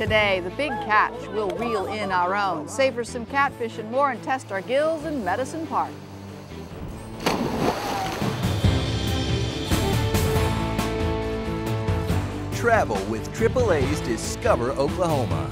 Today, the big catch will reel in our own, savor some catfish and more, and test our gills in Medicine Park. Travel with AAA's Discover Oklahoma.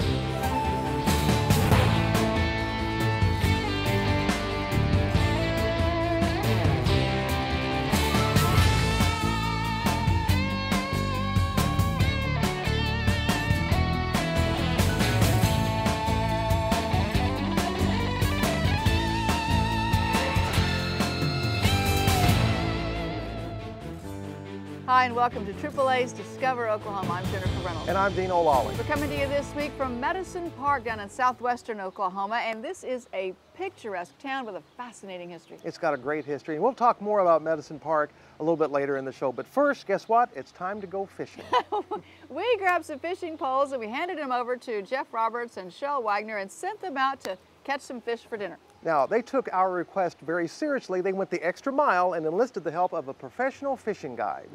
Welcome to AAA's Discover Oklahoma. I'm Jennifer Reynolds. And I'm Dino Lalli. We're coming to you this week from Medicine Park down in southwestern Oklahoma, and this is a picturesque town with a fascinating history. It's got a great history, and we'll talk more about Medicine Park a little bit later in the show. But first, guess what? It's time to go fishing. we grabbed some fishing poles and we handed them over to Jeff Roberts and Shell Wagner and sent them out to catch some fish for dinner. Now, they took our request very seriously. They went the extra mile and enlisted the help of a professional fishing guide.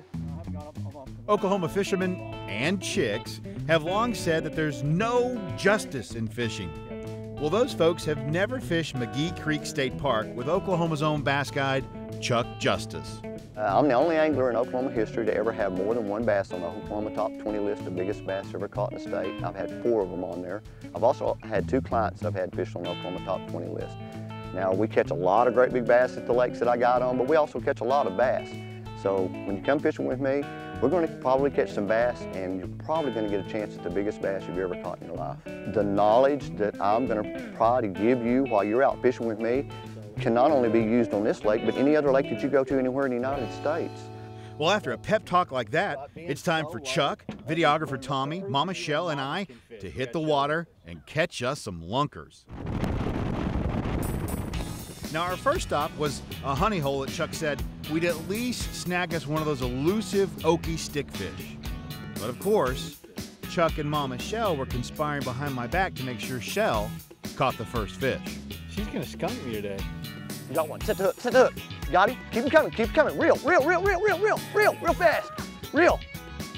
Oklahoma fishermen and chicks have long said that there's no justice in fishing. Well, those folks have never fished McGee Creek State Park with Oklahoma's own bass guide, Chuck Justice. Uh, I'm the only angler in Oklahoma history to ever have more than one bass on the Oklahoma Top 20 list of biggest bass ever caught in the state. I've had four of them on there. I've also had two clients I've had fish on the Oklahoma Top 20 list. Now, we catch a lot of great big bass at the lakes that I got on, but we also catch a lot of bass. So when you come fishing with me, we're going to probably catch some bass and you're probably going to get a chance at the biggest bass you've ever caught in your life. The knowledge that I'm going to try to give you while you're out fishing with me can not only be used on this lake, but any other lake that you go to anywhere in the United States. Well, after a pep talk like that, it's time for Chuck, videographer Tommy, Mama Shell, and I to hit the water and catch us some lunkers. Now, our first stop was a honey hole that Chuck said we'd at least snag us one of those elusive oaky stickfish. But of course, Chuck and Mama Shell were conspiring behind my back to make sure Shell caught the first fish. She's gonna skunk me today. You got one. Set the hook. Set the hook. Got him. Keep him coming. Keep him coming. Real, real, real, real, real, real, real, real fast. Real,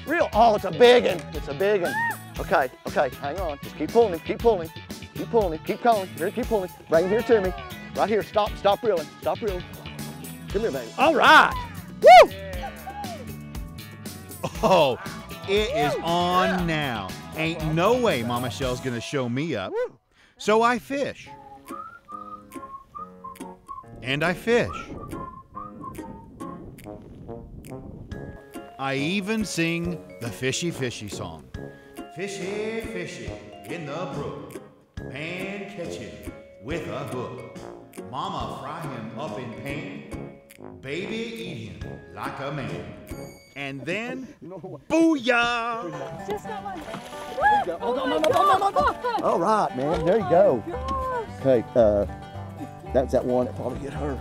real. Oh, it's a big one. It's a big one. Okay, okay. Hang on. Just keep pulling him. Keep pulling him. Keep pulling him. Keep calling. Here, keep pulling. Bring him here to me. Right here. Stop. Stop reeling. Stop reeling. Come here, baby. All right. Woo! Oh, it is on now. Ain't no way Mama Shell's gonna show me up. So I fish. And I fish. I even sing the fishy fishy song. Fishy, fishy in the brook. Man catching with a hook. Mama fry him up in pan. Baby eat him like a man. And then, booyah! Just got one. All right, man. There you go. Okay, uh, that's that one that probably hit her.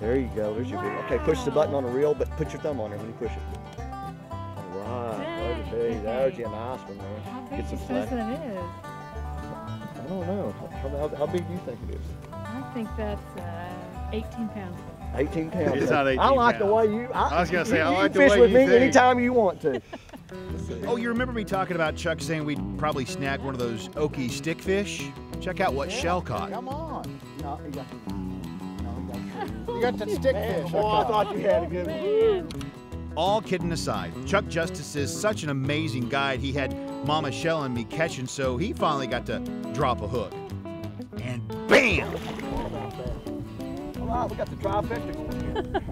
There you go. There's your big. Okay, push the button on the reel, but put your thumb on it when you push it. All right. There you There's your nice one, man. How big Get do you think slack. it is? I don't know. How, how, how big do you think it is? I think that's uh, 18 pounds. 18 pounds. It's not 18 I like the way you. I, I was gonna say, you, I you like the fish way with you me think. anytime you want to. Oh, you remember me talking about Chuck saying we'd probably snag one of those oaky stickfish? Check out what Shell caught. Come on. No, you got, you got that stickfish. Oh, I thought you had a good one. All kidding aside, Chuck Justice is such an amazing guide. He had Mama Shell and me catching, so he finally got to drop a hook. And bam! All right, we got the trifecta.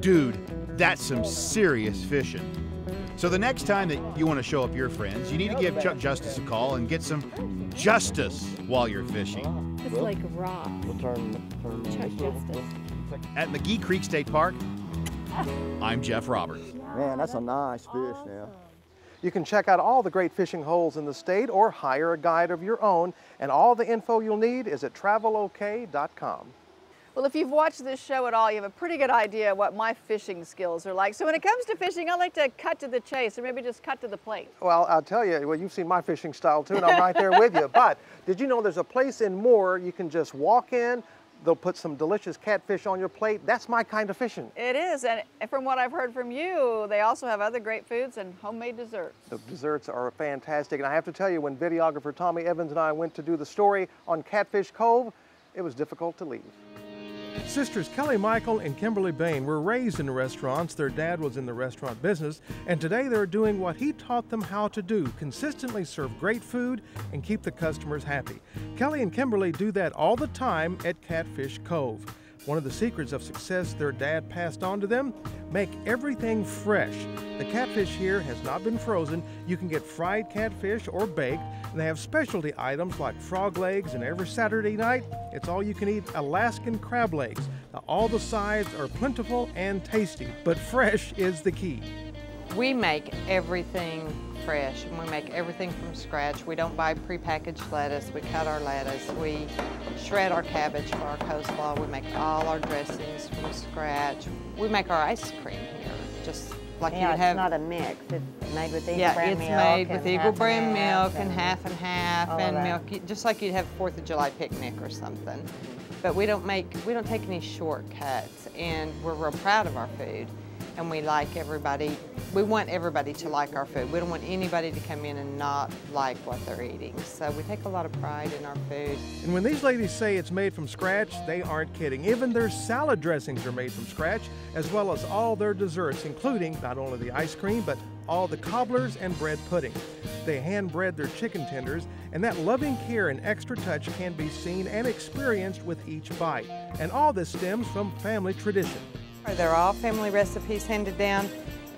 Dude, that's some serious fishing. So the next time that you want to show up your friends, you need to give Chuck Justice a call and get some justice while you're fishing. It's like rock. We'll turn, turn Chuck Justice. At McGee Creek State Park, I'm Jeff Roberts. Man, that's a nice fish now. You can check out all the great fishing holes in the state or hire a guide of your own, and all the info you'll need is at travelok.com. Well, if you've watched this show at all, you have a pretty good idea what my fishing skills are like. So when it comes to fishing, I like to cut to the chase or maybe just cut to the plate. Well, I'll tell you, well, you've seen my fishing style too, and I'm right there with you. But did you know there's a place in Moore you can just walk in, They'll put some delicious catfish on your plate. That's my kind of fishing. It is, and from what I've heard from you, they also have other great foods and homemade desserts. The desserts are fantastic, and I have to tell you, when videographer Tommy Evans and I went to do the story on Catfish Cove, it was difficult to leave. Sisters Kelly Michael and Kimberly Bain were raised in restaurants. Their dad was in the restaurant business, and today they're doing what he taught them how to do consistently serve great food and keep the customers happy. Kelly and Kimberly do that all the time at Catfish Cove. One of the secrets of success their dad passed on to them make everything fresh. The catfish here has not been frozen. You can get fried catfish or baked, and they have specialty items like frog legs, and every Saturday night, it's all you can eat Alaskan crab legs. Now, all the sides are plentiful and tasty, but fresh is the key. We make everything fresh and we make everything from scratch. We don't buy prepackaged lettuce. We cut our lettuce. We shred our cabbage for our coleslaw. We make all our dressings from scratch. We make our ice cream here, just like yeah, you would it's not a mix. It's made with Eagle yeah, brand it's made with Eagle brand milk and half and half and milk, just like you'd have Fourth of July picnic or something. But we don't make, we don't take any shortcuts, and we're real proud of our food. And we like everybody, we want everybody to like our food. We don't want anybody to come in and not like what they're eating. So we take a lot of pride in our food. And when these ladies say it's made from scratch, they aren't kidding. Even their salad dressings are made from scratch, as well as all their desserts, including not only the ice cream, but all the cobblers and bread pudding. They hand bread their chicken tenders, and that loving care and extra touch can be seen and experienced with each bite. And all this stems from family tradition. They're all family recipes handed down.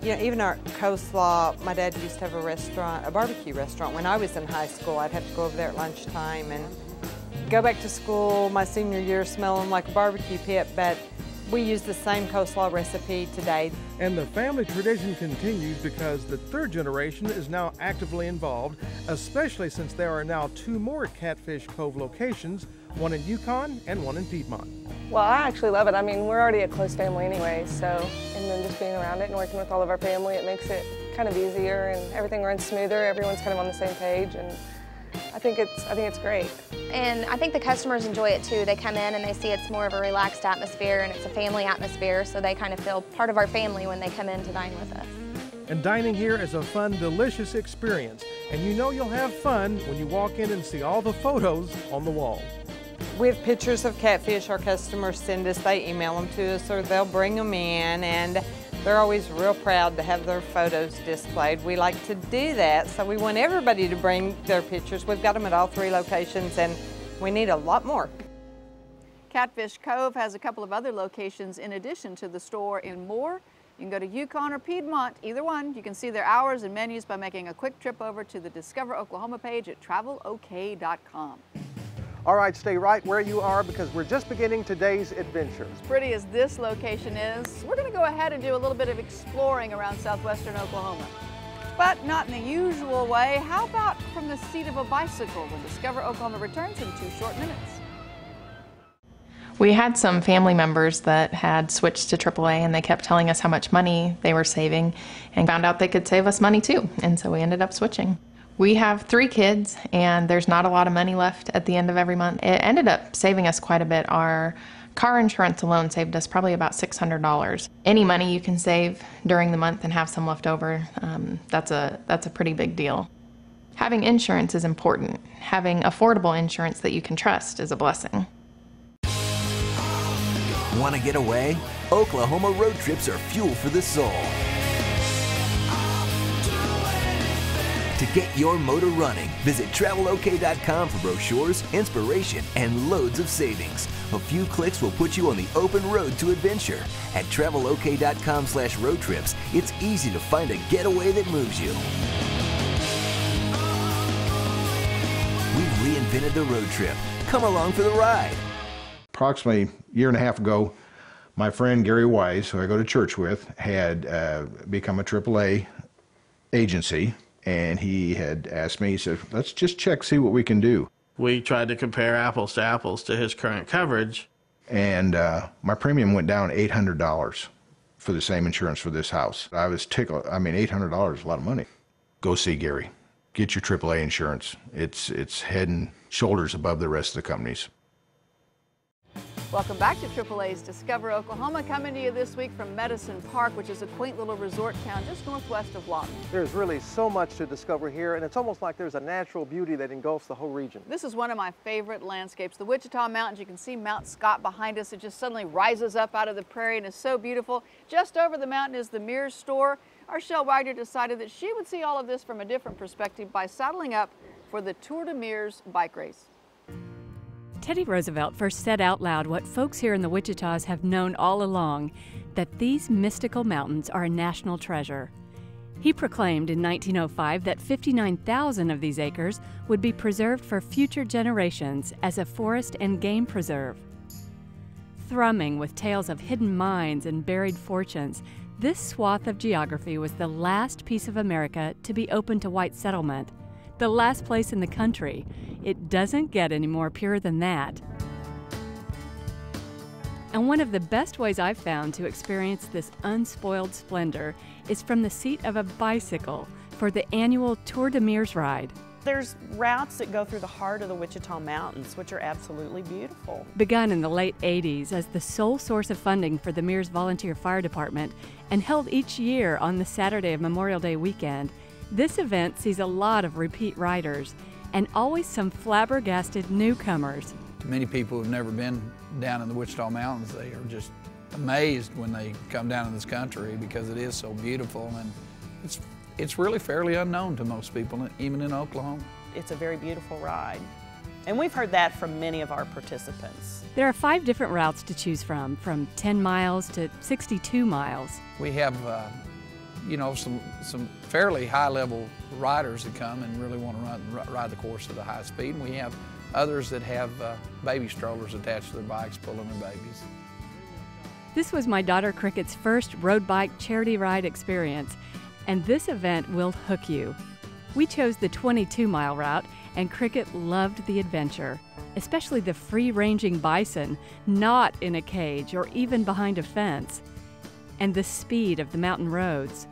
You know, even our coleslaw, my dad used to have a restaurant, a barbecue restaurant. When I was in high school, I'd have to go over there at lunchtime and go back to school my senior year smelling like a barbecue pit, but we use the same coleslaw recipe today. And the family tradition continues because the third generation is now actively involved, especially since there are now two more Catfish Cove locations, one in Yukon and one in Piedmont. Well, I actually love it. I mean, we're already a close family anyway, so, and then just being around it and working with all of our family, it makes it kind of easier and everything runs smoother. Everyone's kind of on the same page, and I think it's, I think it's great. And I think the customers enjoy it too. They come in and they see it's more of a relaxed atmosphere and it's a family atmosphere, so they kind of feel part of our family when they come in to dine with us. And dining here is a fun, delicious experience. And you know you'll have fun when you walk in and see all the photos on the wall. We have pictures of catfish our customers send us. They email them to us or they'll bring them in and they're always real proud to have their photos displayed. We like to do that, so we want everybody to bring their pictures. We've got them at all three locations and we need a lot more. Catfish Cove has a couple of other locations in addition to the store in Moore. You can go to Yukon or Piedmont, either one. You can see their hours and menus by making a quick trip over to the Discover Oklahoma page at travelok.com. All right, stay right where you are because we're just beginning today's adventure. As pretty as this location is, we're going to go ahead and do a little bit of exploring around southwestern Oklahoma. But not in the usual way. How about from the seat of a bicycle? The Discover Oklahoma returns in two short minutes. We had some family members that had switched to AAA and they kept telling us how much money they were saving and found out they could save us money too. And so we ended up switching. We have three kids and there's not a lot of money left at the end of every month. It ended up saving us quite a bit. Our car insurance alone saved us probably about $600. Any money you can save during the month and have some left over, um, that's, a, that's a pretty big deal. Having insurance is important. Having affordable insurance that you can trust is a blessing. Want to get away? Oklahoma road trips are fuel for the soul. To get your motor running, visit travelok.com for brochures, inspiration, and loads of savings. A few clicks will put you on the open road to adventure. At travelok.com slash road trips, it's easy to find a getaway that moves you. We've reinvented the road trip. Come along for the ride. approximately a year and a half ago, my friend Gary Wise, who I go to church with, had uh, become a AAA agency, and he had asked me, he said, let's just check, see what we can do. We tried to compare apples to apples to his current coverage. And uh, my premium went down $800 for the same insurance for this house. I was tickled. I mean, $800 is a lot of money. Go see Gary. Get your AAA insurance. It's, it's head and shoulders above the rest of the companies. Welcome back to AAA's Discover Oklahoma, coming to you this week from Medicine Park, which is a quaint little resort town just northwest of Lawton. There's really so much to discover here, and it's almost like there's a natural beauty that engulfs the whole region. This is one of my favorite landscapes. The Wichita Mountains, you can see Mount Scott behind us. It just suddenly rises up out of the prairie and is so beautiful. Just over the mountain is the Meers store. Our Shell Wagner decided that she would see all of this from a different perspective by saddling up for the Tour de Meers bike race. Teddy Roosevelt first said out loud what folks here in the Wichitas have known all along that these mystical mountains are a national treasure. He proclaimed in 1905 that 59,000 of these acres would be preserved for future generations as a forest and game preserve. Thrumming with tales of hidden mines and buried fortunes, this swath of geography was the last piece of America to be open to white settlement, the last place in the country. It doesn't get any more pure than that. And one of the best ways I've found to experience this unspoiled splendor is from the seat of a bicycle for the annual Tour de Meers ride. There's routes that go through the heart of the Wichita Mountains, which are absolutely beautiful. Begun in the late 80s as the sole source of funding for the Meers Volunteer Fire Department and held each year on the Saturday of Memorial Day weekend, this event sees a lot of repeat riders and always some flabbergasted newcomers. Many people who've never been down in the Wichita Mountains, they are just amazed when they come down in this country because it is so beautiful and it's, it's really fairly unknown to most people, even in Oklahoma. It's a very beautiful ride. And we've heard that from many of our participants. There are five different routes to choose from, from 10 miles to 62 miles. We have, uh, you know, some, some fairly high-level riders that come and really want to run, ride the course at a high speed. And we have others that have uh, baby strollers attached to their bikes pulling their babies. This was my daughter Cricket's first road bike charity ride experience, and this event will hook you. We chose the 22 mile route, and Cricket loved the adventure, especially the free ranging bison, not in a cage or even behind a fence, and the speed of the mountain roads.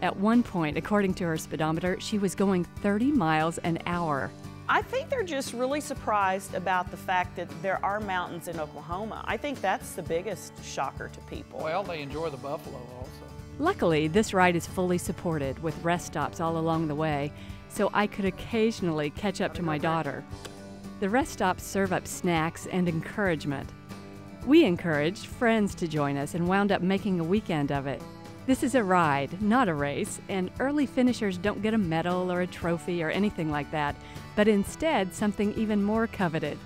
At one point, according to her speedometer, she was going 30 miles an hour. I think they're just really surprised about the fact that there are mountains in Oklahoma. I think that's the biggest shocker to people. Well, they enjoy the buffalo also. Luckily, this ride is fully supported with rest stops all along the way, so I could occasionally catch up to my daughter. The rest stops serve up snacks and encouragement. We encouraged friends to join us and wound up making a weekend of it. This is a ride, not a race, and early finishers don't get a medal or a trophy or anything like that, but instead something even more coveted.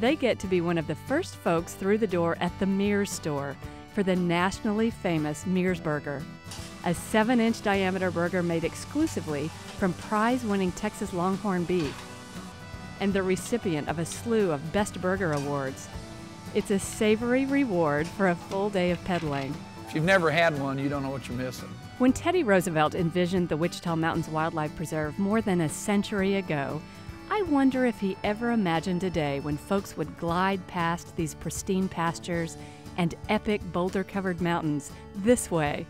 They get to be one of the first folks through the door at the Meers store for the nationally famous Meers Burger, a 7 inch diameter burger made exclusively from prize winning Texas Longhorn beef, and the recipient of a slew of Best Burger Awards. It's a savory reward for a full day of pedaling. If you've never had one, you don't know what you're missing. When Teddy Roosevelt envisioned the Wichita Mountains Wildlife Preserve more than a century ago, I wonder if he ever imagined a day when folks would glide past these pristine pastures and epic boulder covered mountains this way.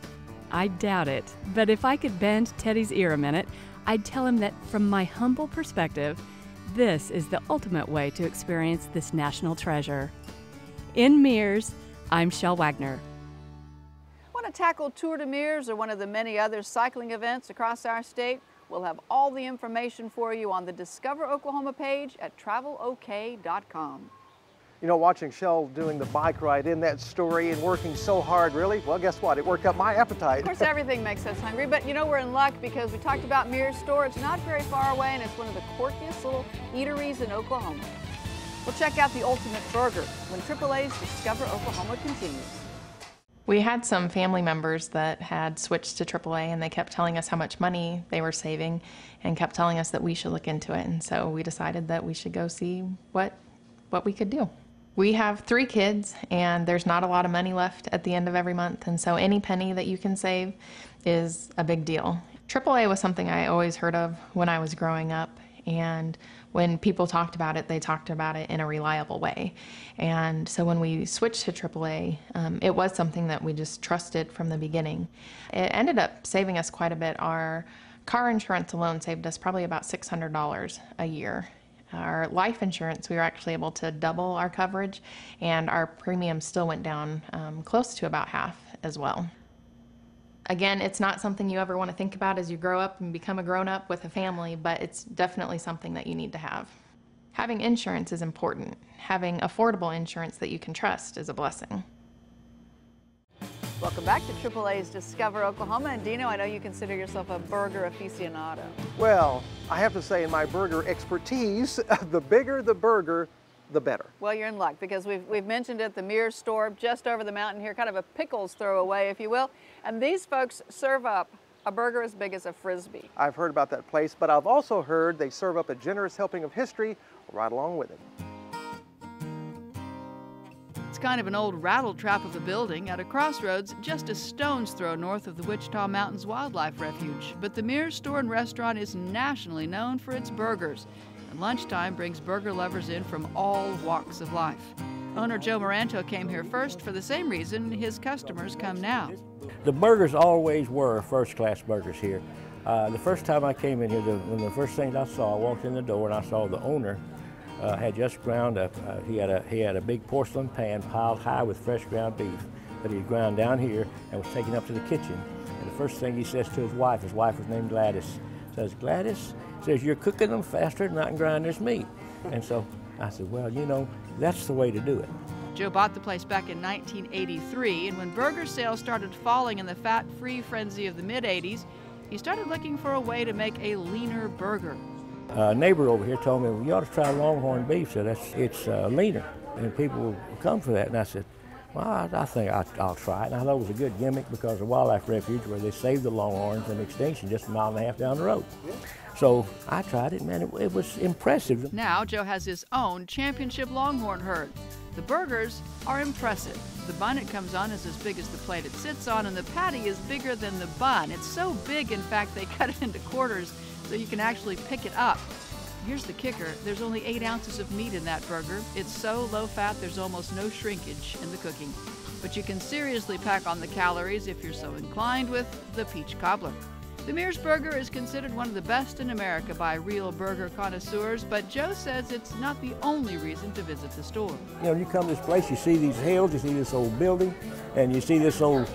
I doubt it, but if I could bend Teddy's ear a minute, I'd tell him that from my humble perspective, this is the ultimate way to experience this national treasure. In Meers, I'm Shell Wagner. Want to tackle Tour de Meers or one of the many other cycling events across our state? We'll have all the information for you on the Discover Oklahoma page at travelok.com. You know, watching Shell doing the bike ride in that story and working so hard, really, well, guess what? It worked up my appetite. Of course, everything makes us hungry, but you know, we're in luck because we talked about Meers Store. It's not very far away, and it's one of the quirkiest little eateries in Oklahoma. We'll check out the ultimate burger when AAA's Discover Oklahoma continues. We had some family members that had switched to AAA and they kept telling us how much money they were saving and kept telling us that we should look into it. And so we decided that we should go see what what we could do. We have three kids and there's not a lot of money left at the end of every month. And so any penny that you can save is a big deal. AAA was something I always heard of when I was growing up. And when people talked about it, they talked about it in a reliable way. And so when we switched to AAA, um, it was something that we just trusted from the beginning. It ended up saving us quite a bit. Our car insurance alone saved us probably about $600 a year. Our life insurance, we were actually able to double our coverage, and our premium still went down um, close to about half as well. Again, it's not something you ever want to think about as you grow up and become a grown up with a family, but it's definitely something that you need to have. Having insurance is important. Having affordable insurance that you can trust is a blessing. Welcome back to AAA's Discover Oklahoma. And Dino, I know you consider yourself a burger aficionado. Well, I have to say in my burger expertise, the bigger the burger, the better. Well, you're in luck because we've, we've mentioned it, the Meers store just over the mountain here, kind of a pickles throwaway, if you will. And these folks serve up a burger as big as a Frisbee. I've heard about that place, but I've also heard they serve up a generous helping of history right along with it. It's kind of an old rattle trap of a building at a crossroads just a stone's throw north of the Wichita Mountains Wildlife Refuge. But the Meers Store and Restaurant is nationally known for its burgers, lunchtime brings burger lovers in from all walks of life. Owner Joe Maranto came here first for the same reason his customers come now. The burgers always were first-class burgers here. Uh, the first time I came in here, the, the first things I saw, I walked in the door and I saw the owner uh, had just ground up. Uh, he had a he had a big porcelain pan piled high with fresh ground beef that he ground down here and was taking up to the kitchen. And the first thing he says to his wife, his wife was named Gladys, says Gladys says you're cooking them faster than I can grind this meat. And so I said, well, you know, that's the way to do it. Joe bought the place back in 1983, and when burger sales started falling in the fat free frenzy of the mid 80s, he started looking for a way to make a leaner burger. A neighbor over here told me, well, you ought to try Longhorn beef. So that's it's uh, leaner, and people will come for that. And I said, well, I, I think I, will try it. And I thought it was a good gimmick because the Wildlife Refuge, where they saved the Longhorns from extinction just a mile and a half down the road. So I tried it, man. It, it was impressive. Now Joe has his own championship Longhorn herd. The burgers are impressive. The bun it comes on is as big as the plate it sits on, and the patty is bigger than the bun. It's so big, in fact, they cut it into quarters so you can actually pick it up. Here's the kicker there's only 8 ounces of meat in that burger. It's so low fat, there's almost no shrinkage in the cooking. But you can seriously pack on the calories if you're so inclined with the peach cobbler. The Meers burger is considered one of the best in America by real burger connoisseurs, but Joe says it's not the only reason to visit the store. You know, you come to this place, you see these hills, you see this old building, and you see this old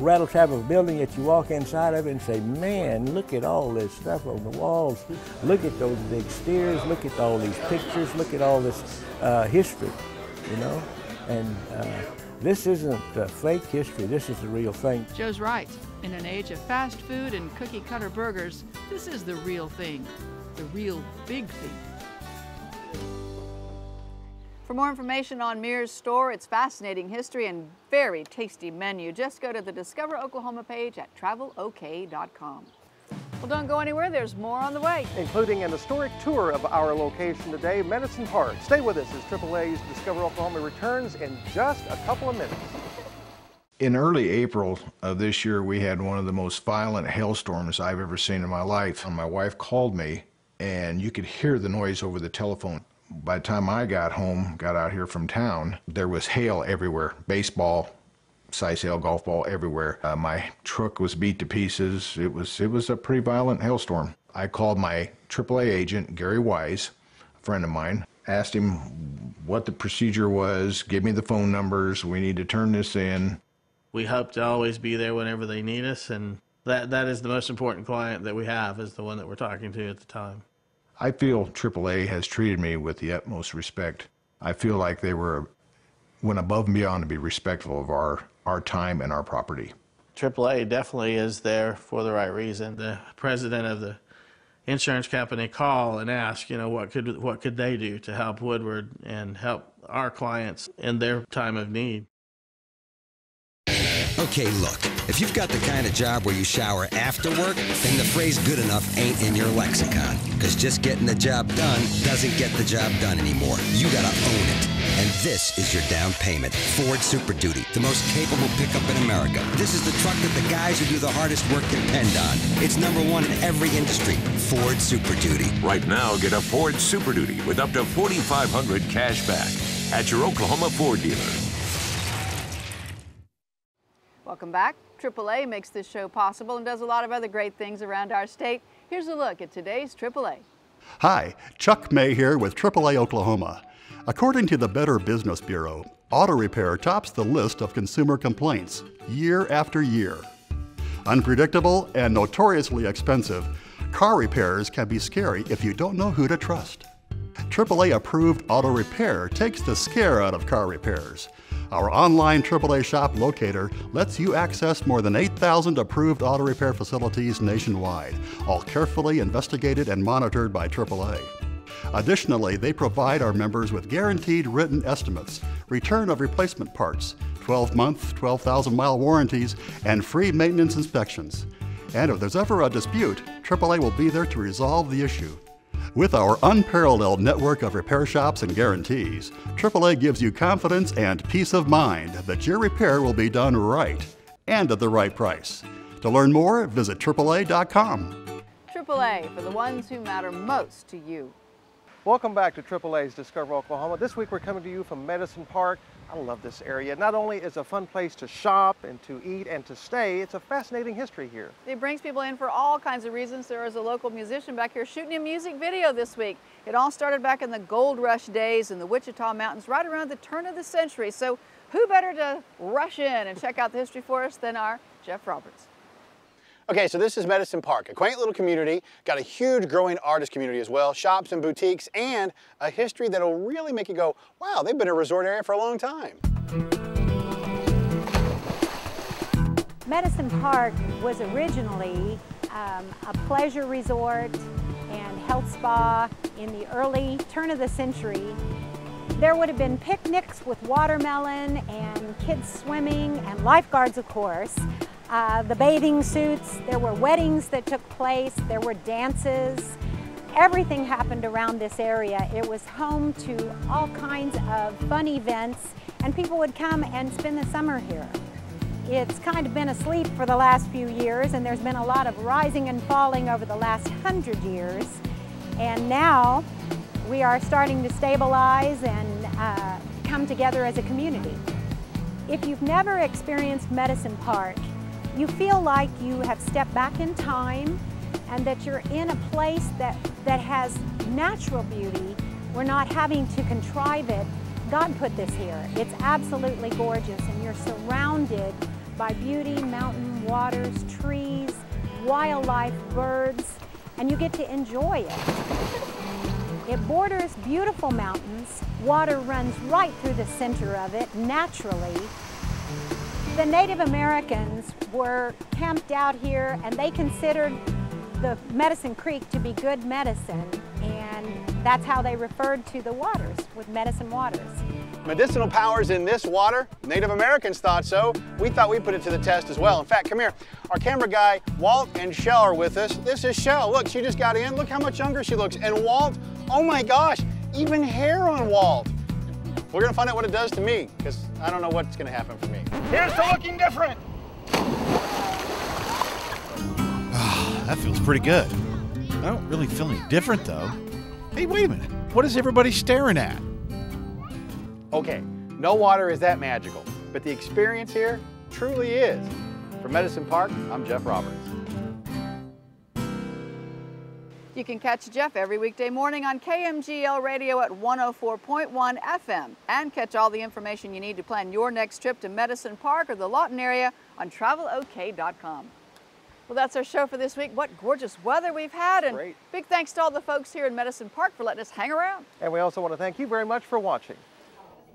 rattle trap of building that you walk inside of and say, man, look at all this stuff on the walls. Look at those big steers, look at all these pictures, look at all this uh, history, you know? And uh, this isn't fake history, this is the real thing. Joe's right. In an age of fast food and cookie cutter burgers, this is the real thing, the real big thing. For more information on Meers store, its fascinating history, and very tasty menu, just go to the Discover Oklahoma page at travelok.com. Well, don't go anywhere. There's more on the way. Including an historic tour of our location today, Medicine Park. Stay with us as AAA's Discover Oklahoma returns in just a couple of minutes. In early April of this year, we had one of the most violent hailstorms I've ever seen in my life. And my wife called me, and you could hear the noise over the telephone. By the time I got home, got out here from town, there was hail everywhere baseball, size hail, golf ball everywhere. Uh, my truck was beat to pieces. It was, it was a pretty violent hailstorm. I called my AAA agent, Gary Wise, a friend of mine, asked him what the procedure was, give me the phone numbers, we need to turn this in we hope to always be there whenever they need us and that that is the most important client that we have is the one that we're talking to at the time. I feel AAA has treated me with the utmost respect. I feel like they were went above and beyond to be respectful of our our time and our property. AAA definitely is there for the right reason. The president of the insurance company call and ask, you know, what could what could they do to help Woodward and help our clients in their time of need. Okay, look, if you've got the kind of job where you shower after work, then the phrase good enough ain't in your lexicon. Because just getting the job done doesn't get the job done anymore. You gotta own it. And this is your down payment. Ford Super Duty, the most capable pickup in America. This is the truck that the guys who do the hardest work depend on. It's number one in every industry. Ford Super Duty. Right now, get a Ford Super Duty with up to 4500 cash back at your Oklahoma Ford dealer. Welcome back. AAA makes this show possible and does a lot of other great things around our state. Here's a look at today's AAA. Hi, Chuck Mai here with AAA Oklahoma. According to the Better Business Bureau, auto repair tops the list of consumer complaints year after year. Unpredictable and notoriously expensive, car repairs can be scary if you don't know who to trust. AAA approved auto repair takes the scare out of car repairs. Our online AAA shop locator lets you access more than 8,000 approved auto repair facilities nationwide, all carefully investigated and monitored by AAA. Additionally, they provide our members with guaranteed written estimates, return of replacement parts, 12 month, 12,000 mile warranties, and free maintenance inspections. And if there's ever a dispute, AAA will be there to resolve the issue. With our unparalleled network of repair shops and guarantees, AAA gives you confidence and peace of mind that your repair will be done right and at the right price. To learn more, visit AAA.com. AAA for the ones who matter most to you. Welcome back to AAA's Discover Oklahoma. This week we're coming to you from Medicine Park. I love this area. Not only is a fun place to shop and to eat and to stay, it's a fascinating history here. It brings people in for all kinds of reasons. There is a local musician back here shooting a music video this week. It all started back in the gold rush days in the Wichita Mountains right around the turn of the century. So who better to rush in and check out the history for us than our Jeff Roberts. Okay, so this is Medicine Park, a quaint little community, got a huge growing artist community as well, shops and boutiques, and a history that'll really make you go, wow, they've been a resort area for a long time. Medicine Park was originally um, a pleasure resort and health spa in the early turn of the century. There would have been picnics with watermelon and kids swimming and lifeguards, of course. Uh, the bathing suits, there were weddings that took place, there were dances. Everything happened around this area. It was home to all kinds of fun events and people would come and spend the summer here. It's kind of been asleep for the last few years and there's been a lot of rising and falling over the last hundred years. And now we are starting to stabilize and uh, come together as a community. If you've never experienced Medicine Park, you feel like you have stepped back in time and that you're in a place that, that has natural beauty. We're not having to contrive it. God put this here. It's absolutely gorgeous and you're surrounded by beauty, mountain waters, trees, wildlife, birds, and you get to enjoy it. It borders beautiful mountains. Water runs right through the center of it naturally. The Native Americans were camped out here and they considered the Medicine Creek to be good medicine and that's how they referred to the waters with medicine waters. Medicinal powers in this water? Native Americans thought so. We thought we'd put it to the test as well. In fact, come here. Our camera guy, Walt and Shell are with us. This is Shell. Look, she just got in. Look how much younger she looks. And Walt, oh my gosh, even hair on Walt. We're gonna find out what it does to me, because I don't know what's gonna happen for me. Here's to looking different. Ah, that feels pretty good. I don't really feel any different though. Hey, wait a minute. What is everybody staring at? Okay, no water is that magical, but the experience here truly is. For Medicine Park, I'm Jeff Roberts. You can catch Jeff every weekday morning on KMGL radio at 104.1 FM and catch all the information you need to plan your next trip to Medicine Park or the Lawton area on travelok.com. Well, that's our show for this week. What gorgeous weather we've had and Great. big thanks to all the folks here in Medicine Park for letting us hang around. And we also want to thank you very much for watching.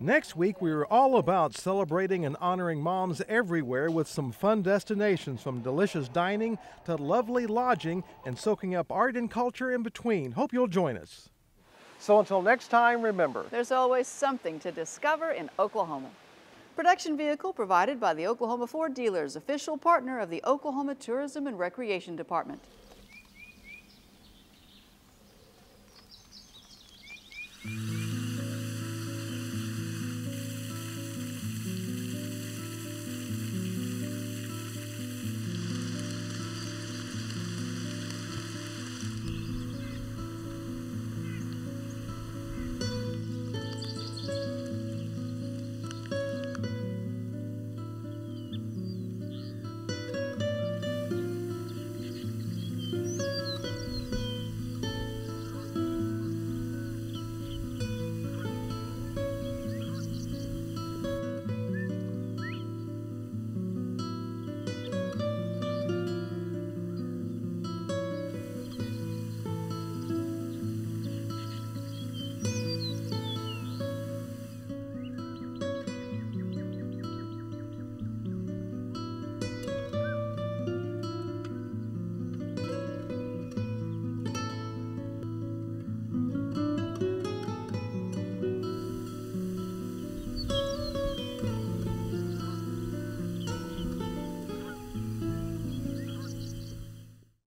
Next week, we are all about celebrating and honoring moms everywhere with some fun destinations from delicious dining to lovely lodging and soaking up art and culture in between. Hope you'll join us. So until next time, remember There's always something to discover in Oklahoma. Production vehicle provided by the Oklahoma Ford Dealers, official partner of the Oklahoma Tourism and Recreation Department. Mm.